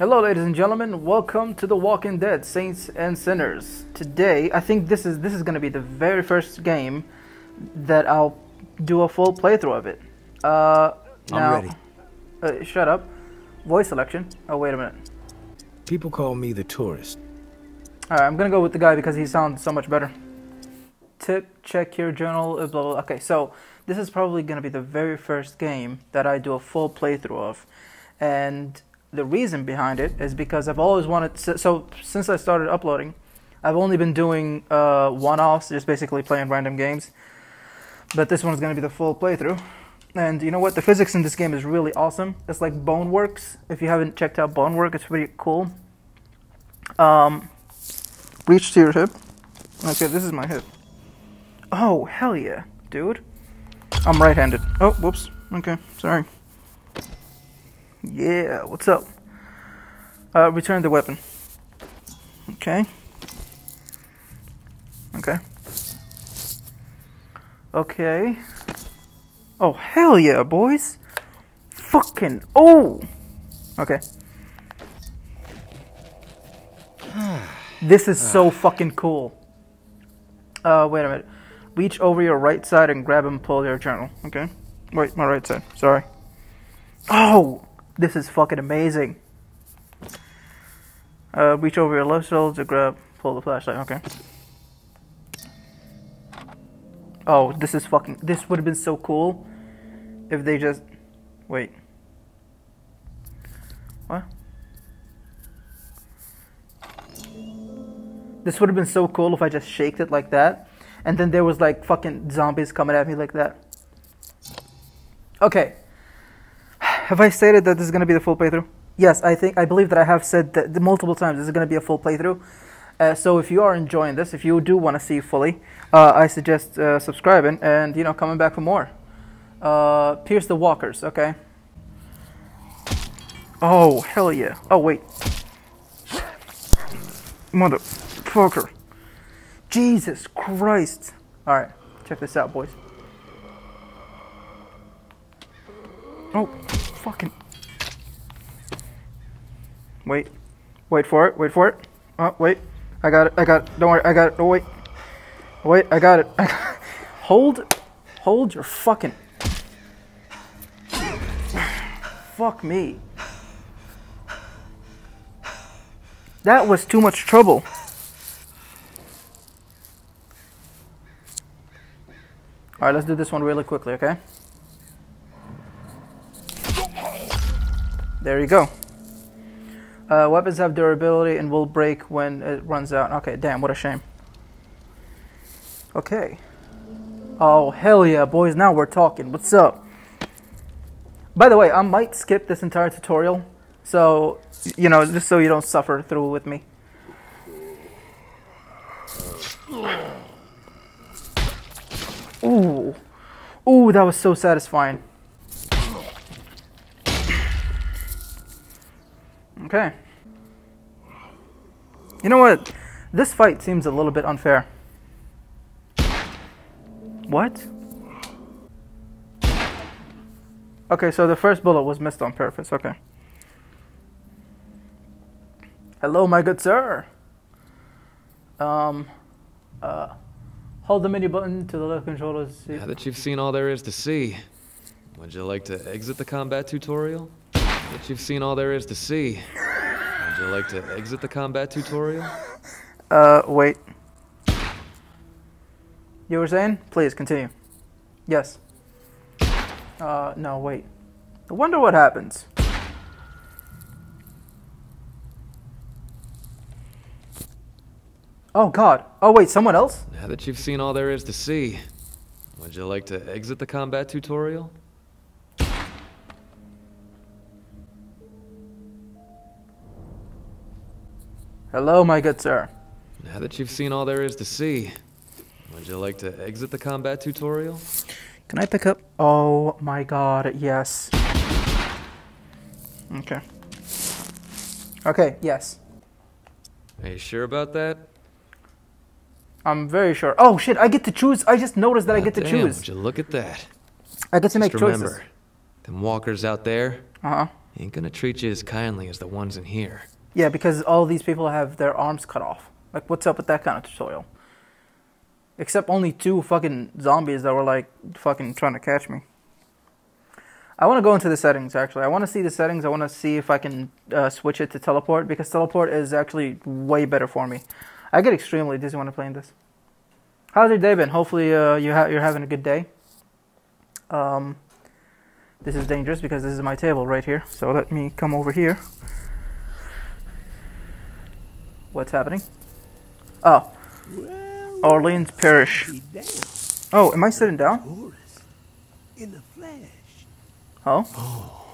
Hello, ladies and gentlemen. Welcome to The Walking Dead: Saints and Sinners. Today, I think this is this is going to be the very first game that I'll do a full playthrough of it. Uh, now, I'm ready. Uh, shut up. Voice selection. Oh, wait a minute. People call me the tourist. All right, I'm gonna go with the guy because he sounds so much better. Tip: Check your journal. uh, Blah, blah, blah. Okay, so this is probably gonna be the very first game that I do a full playthrough of, and the reason behind it is because I've always wanted. So, so since I started uploading, I've only been doing uh, one-offs, just basically playing random games. But this one's gonna be the full playthrough. And you know what? The physics in this game is really awesome. It's like Boneworks. If you haven't checked out Bonework, it's pretty cool. Um, reach to your hip. Okay, this is my hip. Oh, hell yeah, dude. I'm right handed. Oh, whoops. Okay, sorry. Yeah, what's up? Uh, return the weapon. Okay. Okay. Okay. Oh, hell yeah, boys. Fucking. Oh! Okay. This is so fucking cool. Uh, wait a minute. Reach over your right side and grab and pull your journal. Okay. Wait, my right side. Sorry. Oh, this is fucking amazing. Uh, reach over your left shoulder to grab, pull the flashlight. Okay. Oh, this is fucking. This would have been so cool if they just. Wait. What? This would have been so cool if I just shaked it like that, and then there was like fucking zombies coming at me like that. Okay. Have I stated that this is gonna be the full playthrough? Yes, I think I believe that I have said that multiple times. This is gonna be a full playthrough. Uh, so if you are enjoying this, if you do want to see fully, uh, I suggest uh, subscribing and you know coming back for more. Uh, Pierce the Walkers, okay. Oh hell yeah! Oh wait, motherfucker! Jesus Christ! All right, check this out, boys. Oh, fucking! Wait, wait for it. Wait for it. Oh wait, I got it. I got it. Don't worry, I got it. Oh wait, wait, I got it. I got hold, hold your fucking. Fuck me. That was too much trouble. Alright, let's do this one really quickly, okay? There you go. Uh, weapons have durability and will break when it runs out. Okay, damn, what a shame. Okay. Oh, hell yeah, boys, now we're talking. What's up? By the way, I might skip this entire tutorial, so, you know, just so you don't suffer through with me. Ooh. Ooh, that was so satisfying. Okay. You know what? This fight seems a little bit unfair. What? Okay, so the first bullet was missed on purpose. Okay. Hello, my good sir. Um, uh, hold the menu button to the left controller. Now that you've seen all there is to see, would you like to exit the combat tutorial? That you've seen all there is to see, would you like to exit the combat tutorial? Uh, wait. You were saying? Please continue. Yes. Uh, no, wait. I wonder what happens. Oh God. Oh wait, someone else? Now that you've seen all there is to see, would you like to exit the combat tutorial? Hello, my good sir. Now that you've seen all there is to see, would you like to exit the combat tutorial? Can I pick up? Oh my God, yes. Okay. Okay, yes. Are you sure about that? I'm very sure. Oh shit, I get to choose. I just noticed that I Hot get to damn, choose. Would you look at that? I get to make Just choices. remember, them walkers out there, Uh huh. ain't gonna treat you as kindly as the ones in here. Yeah, because all these people have their arms cut off. Like, what's up with that kind of tutorial? Except only two fucking zombies that were like fucking trying to catch me. I want to go into the settings actually. I want to see the settings. I want to see if I can uh, switch it to teleport because teleport is actually way better for me. I get extremely dizzy when I'm playing this. How's your day been? Hopefully uh, you ha- you're having a good day. Um, this is dangerous because this is my table right here. So let me come over here. What's happening? Oh, Well, Orleans Parish. Oh, am I sitting down? In the flesh. Oh,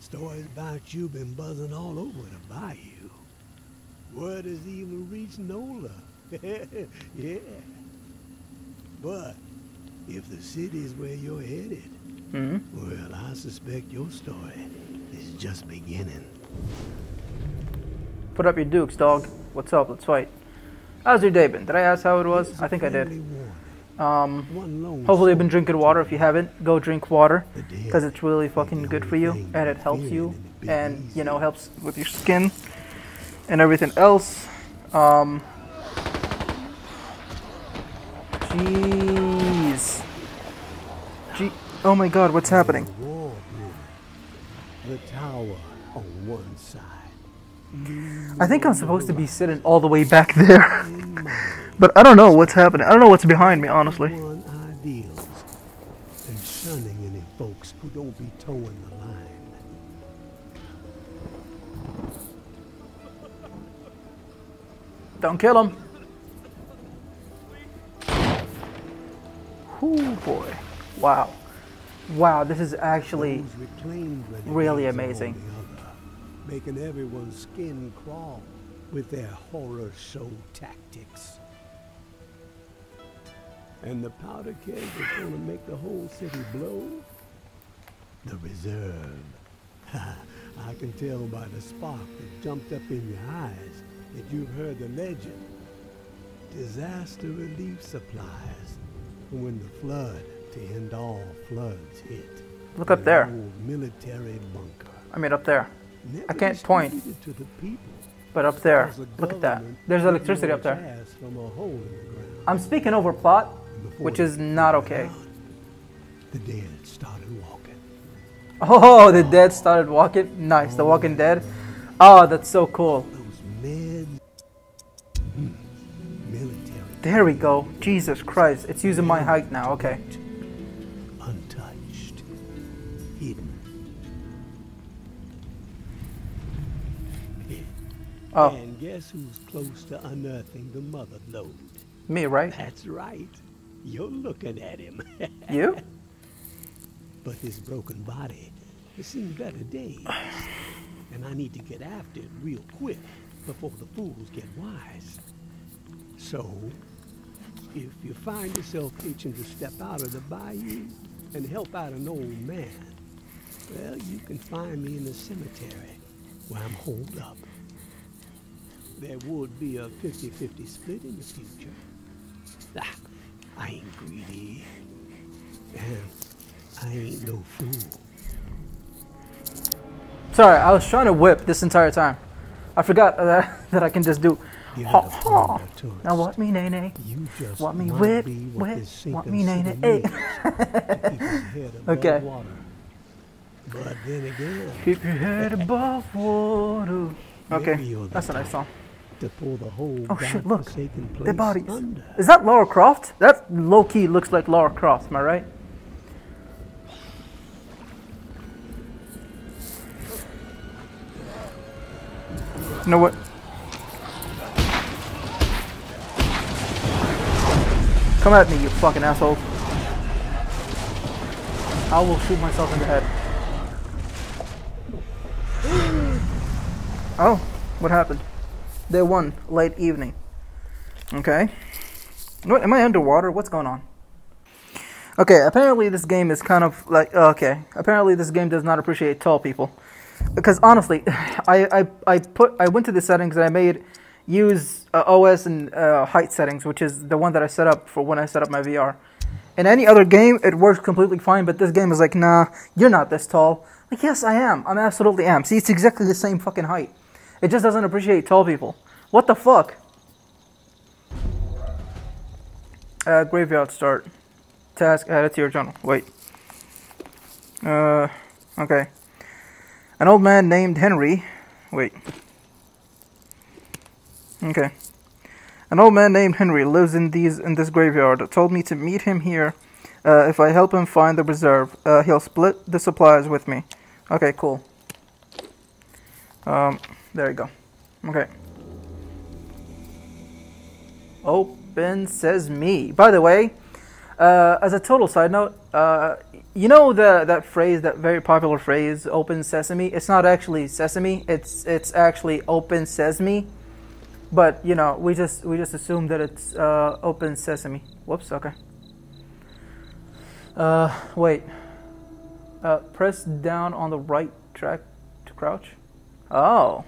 Stories about you been buzzing all over the bayou. Word has even reached Nola. yeah. But if the city's where you're headed, hmm. well, I suspect your story is just beginning. Put up your dukes, dog. What's up? Let's fight. How's your day been? Did I ask how it was? I think I did. Um, hopefully you've been drinking water. If you haven't, go drink water because it's really fucking good for you and it helps you and you know helps with your skin and everything else. Um, jeez. Gee, oh my God, what's happening? The tower on one side. I think I'm supposed to be sitting all the way back there, but I don't know what's happening. I don't know what's behind me, honestly. Ideals and shunning any folks who don't be towing the line. Don't kill him. Oh boy. Wow. Wow, this is actually Those reclaimed renegades really amazing. On the other, making everyone's skin crawl with their horror show tactics. And the powder keg that's gonna make the whole city blow? The reserve. I can tell by the spark that jumped up in your eyes that you've heard the legend. Disaster relief supplies for when the flood to end all floods hit. Look up there. military bunker. I mean up there. I can't point. to the people. But up there. Look at that. There's electricity up there. From a hole in the. I'm speaking over plot, which is not okay. The dead started walking. Oh, the dead started walking. Nice. The Walking Dead. Oh, that's so cool. Hmm. Military. There we go. Jesus Christ. It's using my height now. Okay. Oh, And guess who's close to unearthing the mother lode? me, right? That's right. You're looking at him. You? but his broken body has seen better days. And I need to get after it real quick before the fools get wise. So, if you find yourself itching to step out of the bayou and help out an old man, well, you can find me in the cemetery where I'm holed up. There would be a 50-50 split in the future. Ah, I ain't greedy. And I ain't no fool. Sorry, I was trying to whip this entire time. I forgot that, that I can just do. Ha, ha. Now what me, nay, nay? You just Want me might whip, what whip, this want me, nay, city nay, needs to keep his head above Okay. water. But then again, Keep your head above water. Okay, maybe you're the that's a nice song. To pull the whole Oh shit, look. Their bodies. under. Is that Laura Croft? That low key looks like Laura Croft, am I right? You know what? Come at me, you fucking asshole. I will shoot myself in the head. Oh, what happened? Day one, late evening. Okay. What? Am I underwater? What's going on? Okay, apparently this game is kind of like okay. Apparently this game does not appreciate tall people, because honestly, I I, I put I went to the settings and I made use uh, OS and uh, height settings, which is the one that I set up for when I set up my VR. In any other game, it works completely fine, but this game is like, nah, you're not this tall. Like, yes, I am. I'm absolutely am. See, it's exactly the same fucking height. It just doesn't appreciate tall people. What the fuck? Uh, graveyard start. Task added to your journal. Wait. Uh, okay. An old man named Henry. Wait. Okay. An old man named Henry lives in these in this graveyard. Told me to meet him here. Uh, if I help him find the reserve, uh, he'll split the supplies with me. Okay, cool. Um, there you go. Okay. Open says me. By the way, uh, as a total side note, uh, you know the that phrase, that very popular phrase, "open sesame." It's not actually sesame. It's it's actually open sesame. But you know, we just we just assume that it's uh, open sesame. Whoops. Okay. Uh, wait. Uh, press down on the right track to crouch. Oh.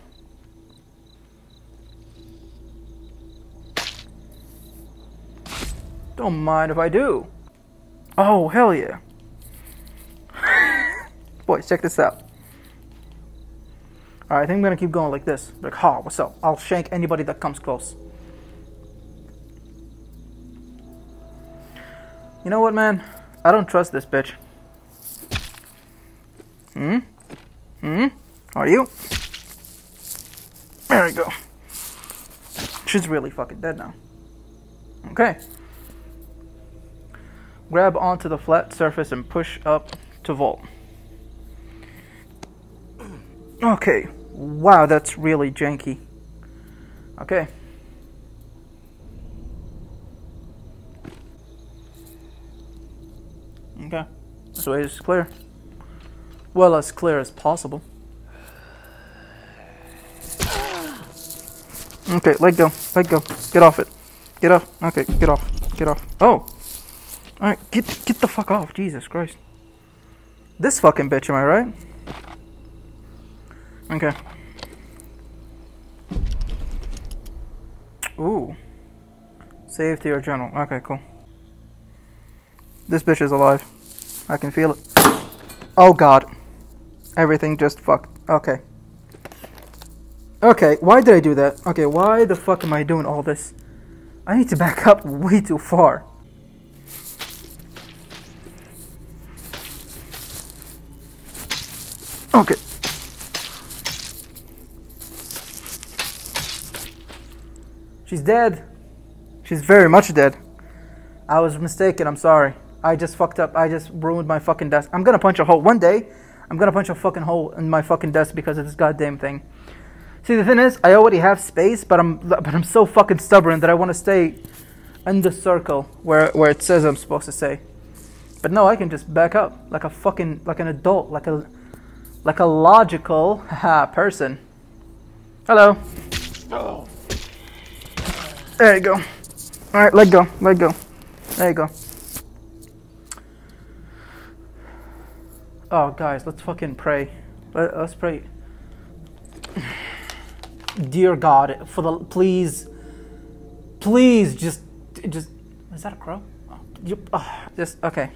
Don't mind if I do. Oh, hell yeah. Boys, check this out. Alright, I think I'm gonna keep going like this. Like, ha, what's up? I'll shank anybody that comes close. You know what, man? I don't trust this bitch. Hmm? Hmm? Are you? There we go. She's really fucking dead now. Okay. Grab onto the flat surface and push up to vault. Okay. Wow, that's really janky. Okay. Okay. This way is clear. Well, as clear as possible. Okay, let go. Let go. Get off it. Get off. Okay, get off. Get off. Oh! Alright, get get the fuck off. Jesus Christ. This fucking bitch, am I right? Okay. Ooh. Save to your journal. Okay, cool. This bitch is alive. I can feel it. Oh god. Everything just fucked. Okay. Okay, why did I do that? Okay, why the fuck am I doing all this? I need to back up way too far. Okay. She's dead. She's very much dead. I was mistaken. I'm sorry. I just fucked up. I just ruined my fucking desk. I'm gonna punch a hole. One day, I'm gonna punch a fucking hole in my fucking desk because of this goddamn thing. See, the thing is, I already have space, but I'm but I'm so fucking stubborn that I want to stay in the circle where where it says I'm supposed to stay. But no, I can just back up like a fucking like an adult, like a like a logical person. Hello. There you go. All right, let go, let go. There you go. Oh, guys, let's fucking pray. Let, us pray. Dear God, for the please, please, just, just. Is that a crow? Oh, you, oh, just okay.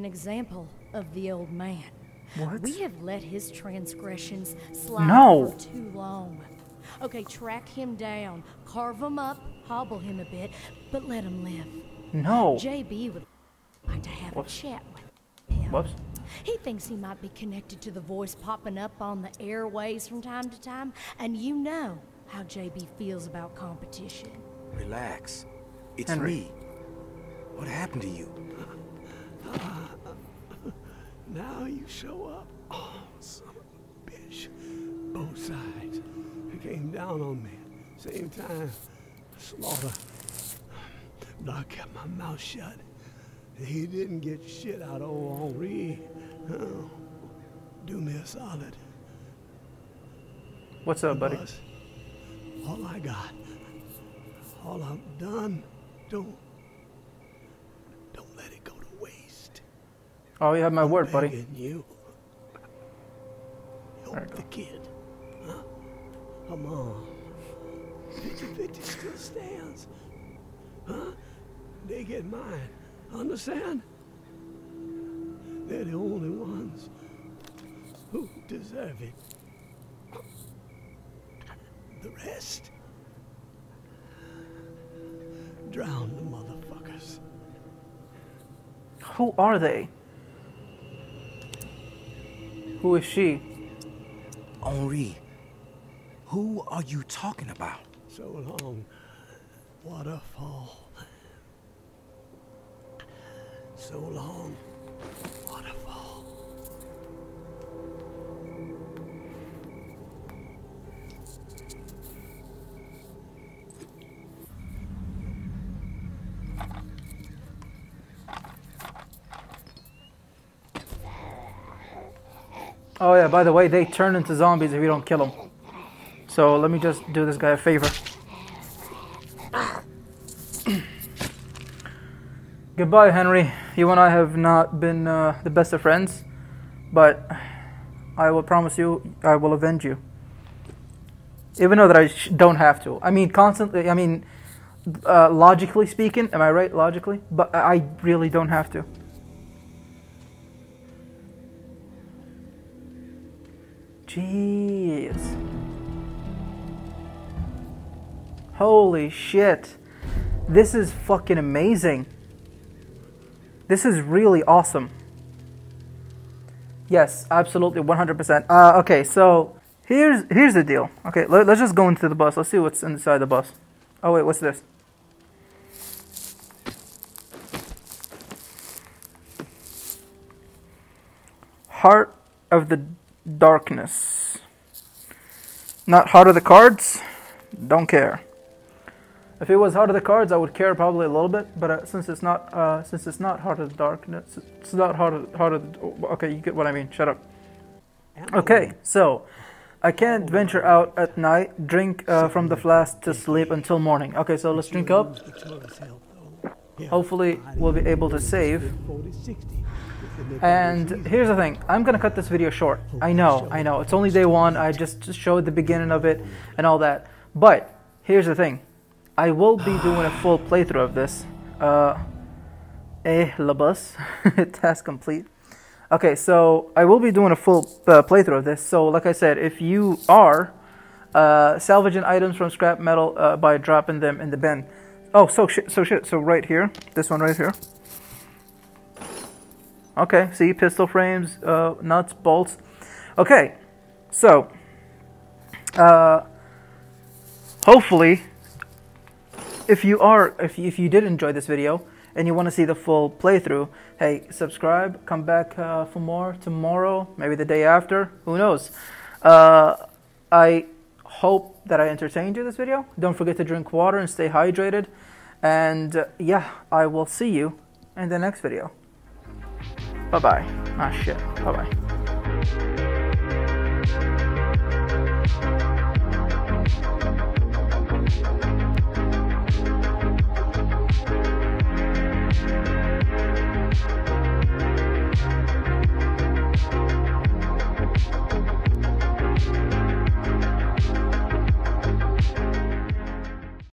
An example of the old man. What? We have let his transgressions slide No. for too long. Okay, track him down, carve him up, hobble him a bit, but let him live. No. JB would like to have Whoops. a chat with him. Whoops. He thinks he might be connected to the voice popping up on the airways from time to time, and you know how JB feels about competition. Relax. It's Henry. me. What happened to you? Now you show up. Oh, son of a bitch. Both sides. They came down on me. Same time. Slaughter. But I kept my mouth shut. He didn't get shit out of old Henri. Oh, do me a solid. What's up, buddy? All I got, all I've done. Don't, don't let it go to waste. Oh, you have my word, buddy. You. There you Help the kid. Huh? Come on. 50-50 still stands. Huh? They get mine. Understand? They're the only ones who deserve it. The rest. Drown the motherfuckers. Who are they? Who is she? Henri, who are you talking about? So long, waterfall. So long, Oh yeah, by the way, they turn into zombies if you don't kill them. So let me just do this guy a favor. Goodbye, Henry. You and I have not been uh, the best of friends, but I will promise you I will avenge you. Even though that I don't have to. I mean, constantly. I mean, uh, logically speaking, am I right? Logically, but I really don't have to. Jeez. Holy shit. This is fucking amazing. This is really awesome. Yes, absolutely, 100%. Uh, okay, so here's here's the deal. Okay, let, let's just go into the bus. Let's see what's inside the bus. Oh wait, what's this? Heart of the Darkness. Not Heart of the Cards. Don't care. If it was Heart of the Cards, I would care probably a little bit. But uh, since it's not, uh, since it's not Heart of the Darkness, it's not Heart of Heart of. The, okay, you get what I mean. Shut up. Okay, so I can't venture out at night. Drink uh, from the flask to sleep until morning. Okay, so let's drink up. Hopefully, we'll be able to save. And here's the thing, I'm gonna cut this video short. I know, I know, it's only day one, I just showed the beginning of it and all that. But here's the thing, I will be doing a full playthrough of this. Uh, eh, la bus, task complete. Okay, so I will be doing a full uh, playthrough of this. So like I said, if you are uh, salvaging items from scrap metal uh, by dropping them in the bin. Oh, so shit, so shit, so right here, this one right here. Okay, see, pistol frames, uh, nuts, bolts. Okay, so, uh, hopefully, if you are, if you, if you did enjoy this video and you want to see the full playthrough, hey, subscribe, come back uh, for more tomorrow, maybe the day after, who knows. Uh, I hope that I entertained you this video. Don't forget to drink water and stay hydrated. And uh, yeah, I will see you in the next video. Bye bye. Ah, shit. Bye bye.